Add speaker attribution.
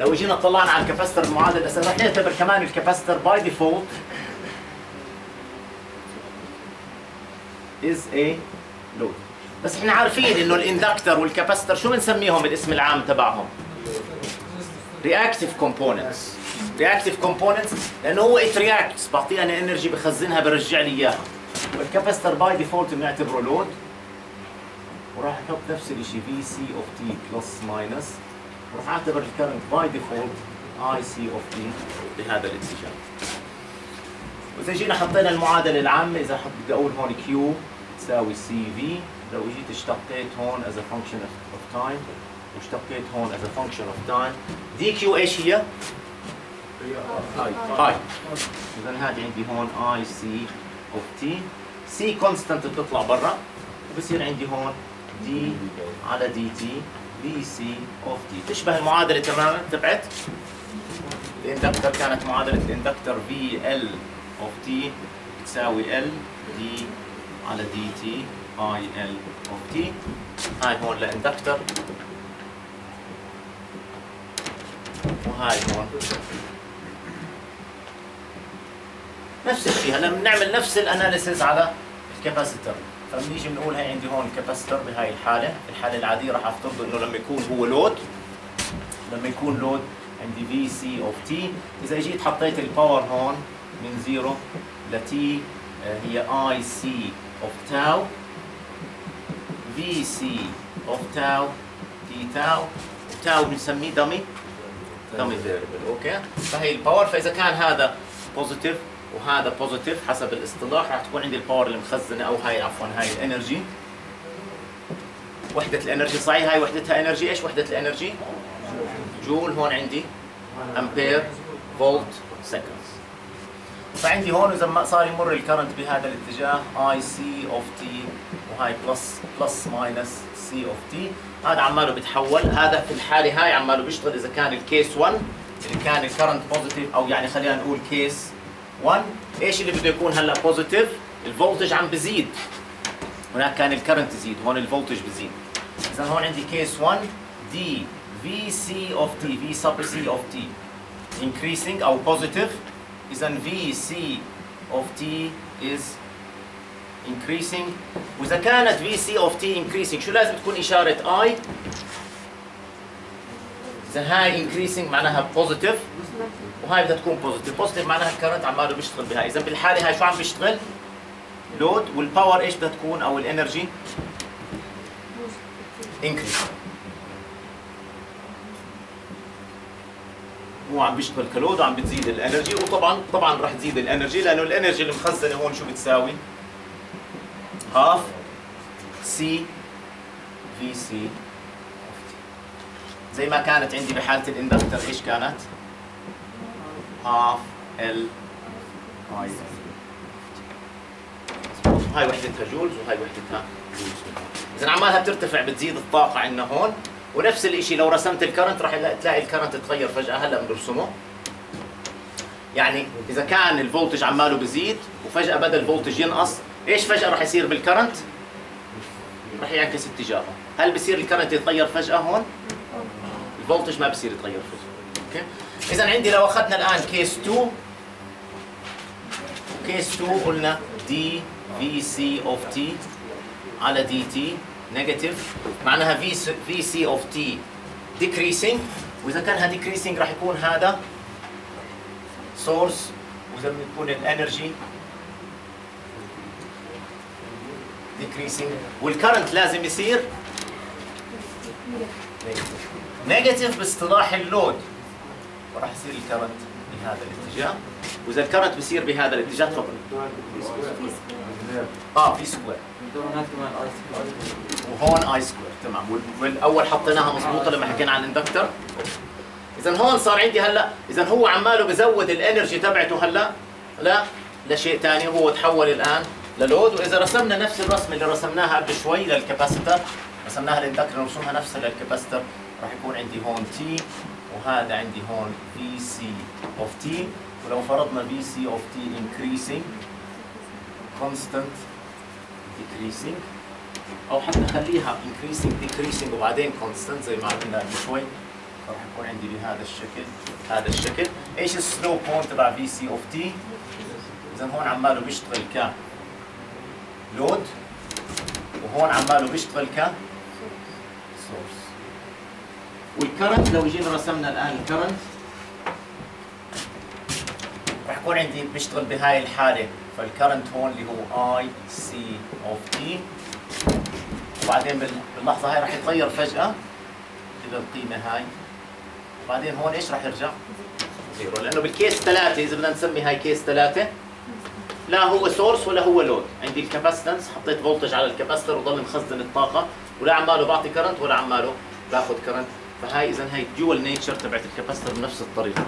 Speaker 1: لو جينا طلعنا على ال capacitor المعادل الاساسي رح نعتبر كمان ال capacitor by default as a load بس إحنا عارفين إنه ال inductor وال capacitor شو بنسميهم الاسم العام تبعهم؟ reactive components reactive components لأنه هو it reacts بعطيها أنا energy بخزنها برجع لي إياها. وال capacitor by default بنعتبره load وراح أحط نفس الشيء VC of t plus minus وراح اعتبر ال current by default IC of t بهذا الاتجاه. وإذا جينا حطينا المعادلة العامة إذا حط بدي أقول هون Q تساوي CV لو جيت اشتقيت هون as function of time واشتقيت هون as function of time dQ إيش هي؟ هاي إذا هذه عندي هون IC of t C constant بتطلع برا وبصير عندي هون d على dt VC of t تشبه المعادلة تماما. تبعت. ال inductor كانت معادلة ال inductor VL of t تساوي L d على dt IL of t هاي هون ل inductor. وهاي هون. نفس الشيء. هلا بنعمل نفس ال analysis على ال capacitor. فبنيجي بنقول هي عندي هون ال capacitor بهاي الحالة. في الحالة العادية راح أفترض إنه لما يكون هو load لما يكون load عندي VC of t إذا جيت حطيت ال power هون من zero ل t هي IC of tau VC of tau d tau tau بنسميه dummy dummy variable okay. فهي ال power فإذا كان هذا positive وهذا positive حسب الاصطلاح راح تكون عندي ال power المخزنة أو هاي عفوا هاي ال energy وحدة ال energy صحيح هاي وحدتها انرجي إيش وحدة ال energy joule هون عندي أمبير فولت seconds فعندي هون إذا ما صار يمر ال current بهذا الاتجاه IC of t وهاي plus plus minus VC of t هذا عماله بيتحول هذا في الحالة هاي عماله بيشتغل إذا كان ال case 1 اللي كان ال current positive أو يعني خلينا نقول case 1 إيش اللي بده يكون هلا positive ال voltage عم بزيد. هناك كان ال current يزيد هون ال voltage بزيد. اذا هون عندي case 1 dVC of t V sub C of t increasing أو positive. اذا VC of t is increasing. وإذا كانت VC of t increasing شو لازم تكون إشارة I هاي increasing معناها positive. وهاي بدها تكون positive positive معناها ال current عماله بيشتغل بهاي. إذا بالحالة هاي شو عم بيشتغل؟ load وال power إيش بدها تكون؟ أو ال energy increase هو عم بيشتغل ك load وعم بتزيد ال energy وطبعا طبعا راح تزيد ال energy لأنه ال energy المخزنة هون شو بتساوي؟ half C VC زي ما كانت عندي بحالة ال inductor إيش كانت؟ half L I. هاي وحدتها joules وهاي وحدتها joules إذا عمالها بترتفع بتزيد الطاقة عندنا هون. ونفس الشيء لو رسمت ال current راح تلاقي ال current تغير فجأة. هلا بنرسمه. يعني إذا كان ال voltage عماله بزيد وفجأة بدا ال voltage ينقص إيش فجأة راح يصير بال current؟ راح يعكس اتجاهه. هل بصير ال current يتغير فجأة هون؟ ال voltage ما بصير يتغير فجاه okay؟ إذا عندي لو أخذنا الآن case 2 case 2 قلنا dVC of t على dt negative معناها V VC of t decreasing. وإذا كان decreasing راح يكون هذا source وإذا بتكون ال energy decreasing. وال current لازم يصير negative باصطلاح ال load. وراح يصير ال current بهذا الاتجاه. وإذا ال current بصير بهذا الاتجاه تفضل. آه V square وهون I square تمام. والأول حطيناها مضبوطه لما حكينا عن ال inductor. اذا هون صار عندي هلأ اذا هو عماله بزود ال energy تبعته هلأ لا لشيء ثاني هو تحول الآن لل load. وإذا رسمنا نفس الرسمة اللي رسمناها قبل شوي لل capacitor رسمناها لل inductor نرسمها نفسها لل capacitor راح يكون عندي هون t وهذا عندي هون VC of t ولو فرضنا VC of t increasing constant decreasing. أو حتى نخليها increasing decreasing وبعدين constant زي ما عملنا قبل شوي. راح يكون عندي بهذا الشكل هذا الشكل. إيش ال slope point تبع VC of t إذا هون عماله بيشتغل ك load وهون عماله بيشتغل ك وال current لو جينا رسمنا الآن ال current راح يكون عندي بيشتغل بهاي الحالة فال current هون اللي هو IC of t وبعدين باللحظة هاي راح يتغير فجأة إلى القيمة هاي. بعدين هون إيش راح يرجع؟ zero. لأنه بال case ثلاثة إذا بدنا نسمي هاي case ثلاثة لا هو source ولا هو load عندي ال capacitance حطيت voltage على ال capacitor وضل مخزن الطاقة ولا عماله بعطي current ولا عماله باخذ current فهاي اذا هي dual nature تبعت ال capacitor بنفس الطريقة.